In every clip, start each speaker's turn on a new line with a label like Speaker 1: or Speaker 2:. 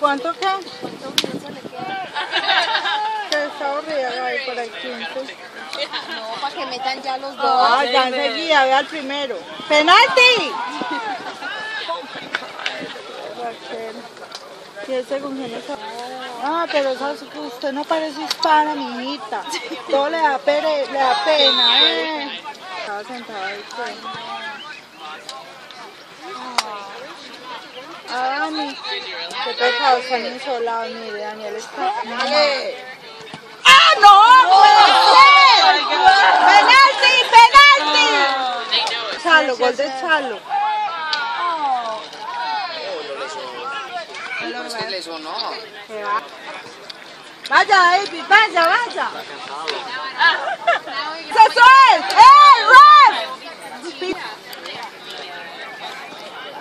Speaker 1: ¿Cuánto queda? Que está aburrida ahí por el 15.
Speaker 2: No, para que metan ya los dos.
Speaker 1: Ah, ya enseguida, ve al primero. ¡Penalti! Raquel. ¿Y quién está? Ah, pero usted no parece hispana, mijita. Todo le da, pere, le da pena, ¿eh? Estaba sentada ahí, pues. Ah, Dani. Qué pecado, están insolados. Mire, Daniel está... ¡Ah, no! ¡Puede ser! ¡Penalti, penalti! Chalo, gol de Chalo.
Speaker 3: Es que le sonó.
Speaker 1: Vaya, David, vaya, vaya. ¡Eso es! ¡Eh, ref!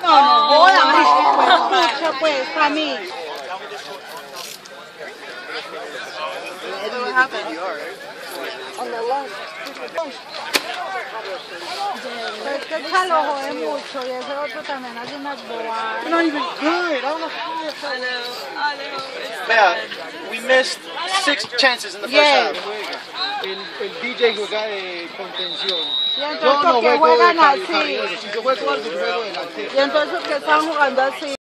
Speaker 1: No, no, joda, pues, pues, para mí. Es que Chalo jode mucho y ese otro también hace unas bobadas.
Speaker 4: Not even good. I don't know. Vea, we missed six chances in the first
Speaker 1: Yeah.
Speaker 4: half. El, el DJ juega de contención.
Speaker 1: Y entonces, ¿por qué juegan así? Y entonces, ¿por qué están jugando así?